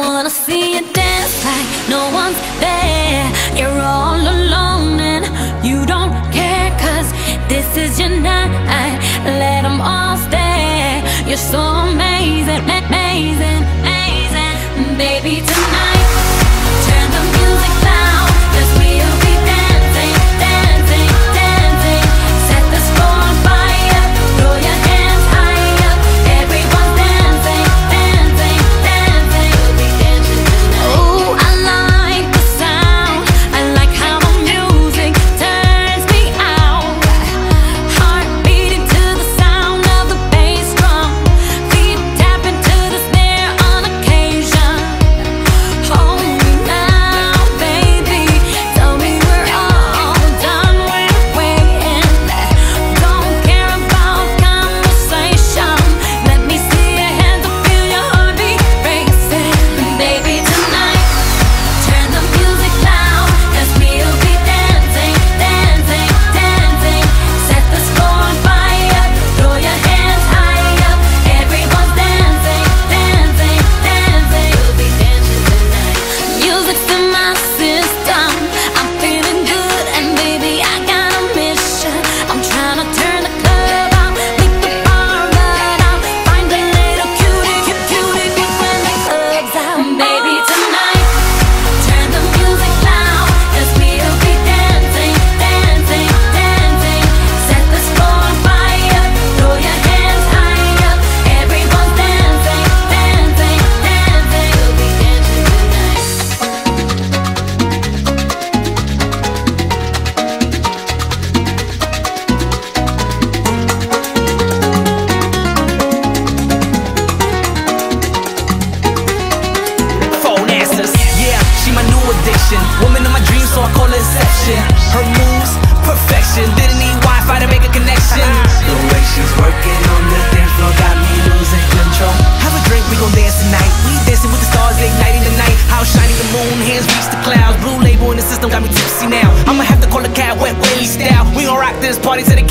wanna see you. perfection. Her moves, perfection. Didn't need Wi-Fi to make a connection. the way she's working on the dance floor got me losing control. Have a drink, we gon' dance tonight. We dancing with the stars, igniting the night. House shining the moon, hands reach the clouds. Blue label in the system got me tipsy now. I'ma have to call a cab, wet Willie style. We gon' rock this party to the